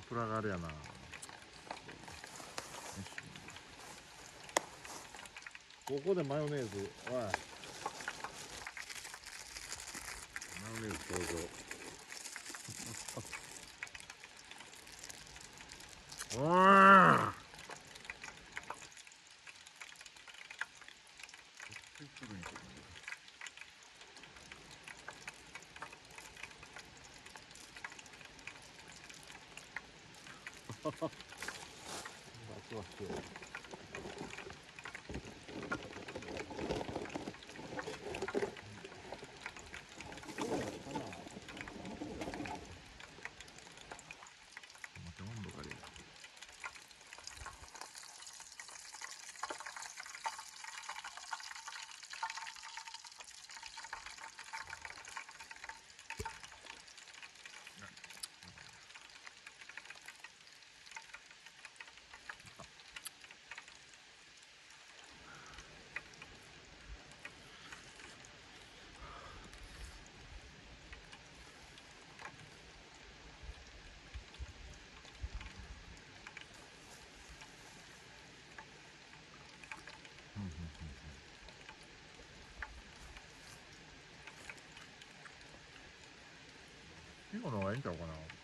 ぷらがあれやな。ここでマヨネーズ。おい。マヨネーズ登場おーバツはし今の方がいいんちゃうかな。